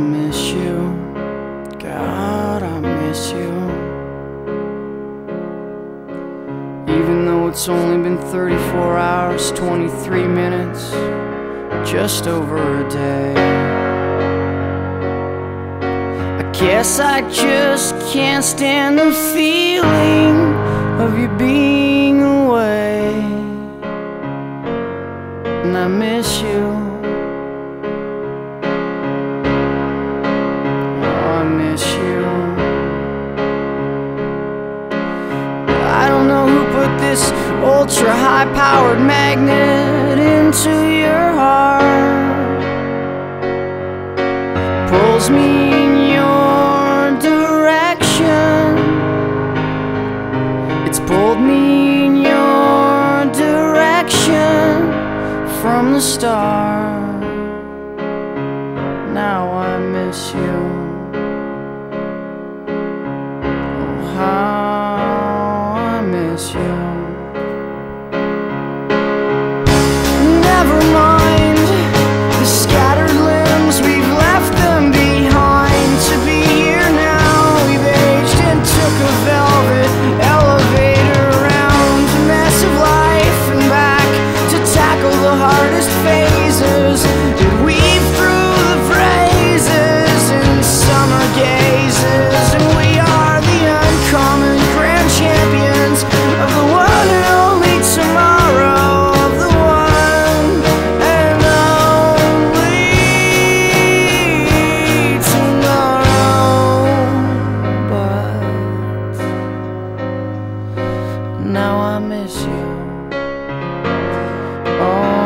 miss you. God, I miss you. Even though it's only been 34 hours, 23 minutes, just over a day. I guess I just can't stand the feeling of you being away. And I miss you. Miss you. I don't know who put this ultra high powered magnet into your heart. Pulls me in your direction. It's pulled me in your direction from the start. Now I miss you. you. I miss you. Oh.